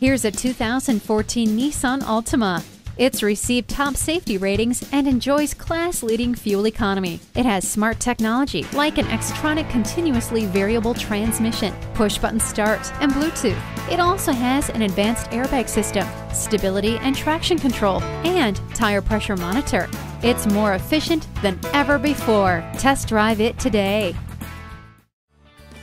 Here's a 2014 Nissan Altima. It's received top safety ratings and enjoys class leading fuel economy. It has smart technology like an Xtronic continuously variable transmission, push button start, and Bluetooth. It also has an advanced airbag system, stability and traction control, and tire pressure monitor. It's more efficient than ever before. Test drive it today.